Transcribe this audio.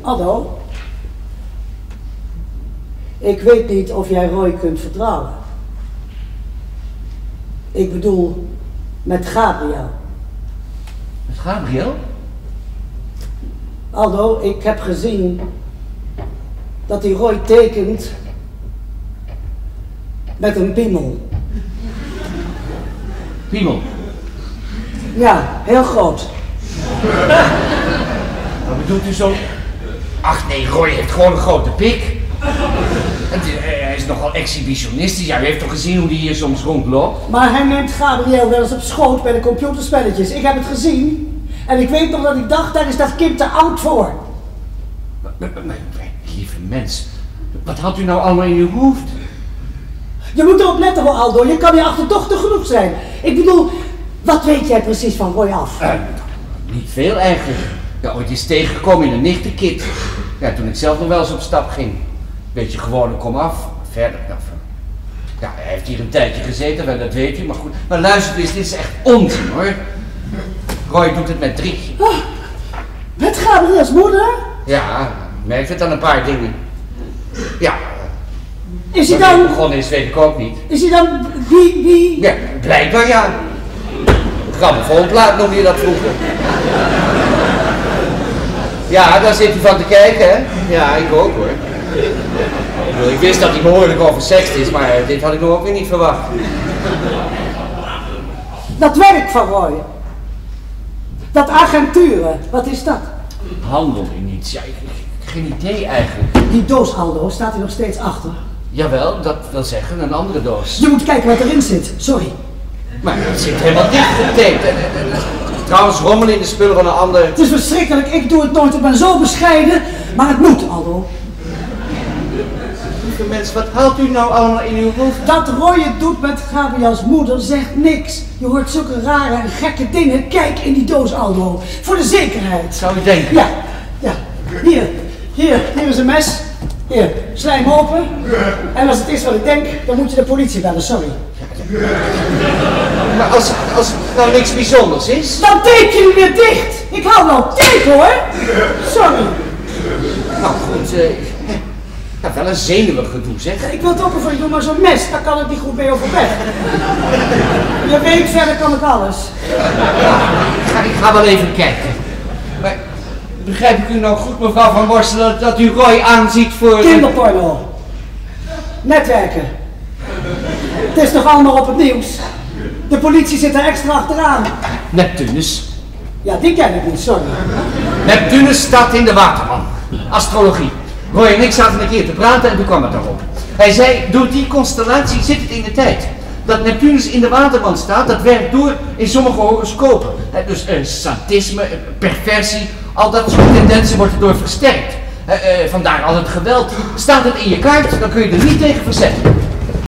Aldo? Ik weet niet of jij Roy kunt vertrouwen. Ik bedoel, met Gabriel. Met Gabriel? Aldo, ik heb gezien dat die Roy tekent met een piemel. Piemel? Ja, heel groot. Wat bedoelt u zo? Ach nee, Roy heeft gewoon een grote pik. Het- hij is nogal exhibitionistisch. Ja, u heeft toch gezien hoe hij hier soms rondloopt? Maar hij neemt Gabriel wel eens op schoot bij de computerspelletjes. Ik heb het gezien. En ik weet nog dat ik dacht, daar is dat kind te oud voor. Maar, maar- maar- maar, lieve mens, wat had u nou allemaal in uw hoofd? Je moet erop letten hoor, Aldo. Je kan je achterdochtig genoeg zijn. Ik bedoel, wat weet jij precies van Roy af? Eh, niet veel eigenlijk. Ja, ooit is tegengekomen in een nichtenkit. Ja, toen ik zelf nog wel eens op stap ging. Beetje gewoon kom af. Verder, nou, ja, hij heeft hier een tijdje gezeten, wel, dat weet u, maar goed. Maar luister eens, dit is echt onzin hoor. Roy doet het met Drietje. Met Gabriels moeder? Ja, merkt het aan een paar dingen. Ja, Is hij dan... begonnen is, weet ik ook niet. Is hij dan... Wie... wie... Ja, blijkbaar ja. Grammofoonplaat noemde je dat vroeger. Ja, daar zit u van te kijken, hè? Ja, ik ook hoor. Ik, wist dat hij behoorlijk oversext is, maar dit had ik nog ook weer niet verwacht. Dat werk van Roy. Dat agenturen. Wat is dat? Handel in iets, ja, geen idee eigenlijk. Die doos, Aldo, staat hij nog steeds achter. Jawel, dat wil zeggen een andere doos. Je moet kijken wat erin zit. Sorry. Maar het zit helemaal dichtgetaped. En- en- en- Trouwens, rommelen in de spullen van een ander. Het is verschrikkelijk. Ik doe het nooit. Ik ben zo bescheiden. Maar het moet, Aldo. Lieve mensen, wat haalt u nou allemaal in uw hoofd? Dat Roy het doet met Gabriels moeder zegt niks. Je hoort zulke rare en gekke dingen. Kijk in die doos, Aldo. Voor de zekerheid. Zou u denken? Ja, ja. Hier, hier, hier is een mes. Hier, slijm open. En als het is wat ik denk, dan moet je de politie bellen, sorry. Maar als, als het nou niks bijzonders is? Dan tape je hem weer dicht. Ik hou wel tape hoor. Sorry. Nou goed, eh, ja, wel een zenuwig gedoe zeg. Ik wil het voor je doen, maar zo'n mes, daar kan ik niet goed mee overweg. Je weet, verder kan ik alles. Ik ga, ik ga wel even kijken. Maar begrijp ik u nou goed mevrouw Van Borstel dat, dat u Roy aanziet voor... Kinderporno. Netwerken. Het is toch allemaal op het nieuws. De politie zit er extra achteraan. Neptunus. Ja, die ken ik niet, sorry. Neptunus staat in de waterman. Astrologie. Roy en ik zaten een keer te praten en toen kwam het daarop. Hij zei, door die constellatie zit het in de tijd. Dat Neptunus in de waterman staat, dat werkt door in sommige horoscopen. Dus eh, sadisme, eh, perversie, al dat soort tendensen wordt erdoor versterkt. Eh, vandaar al het geweld. Staat het in je kaart, dan kun je er niet tegen verzetten.